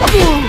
Boom!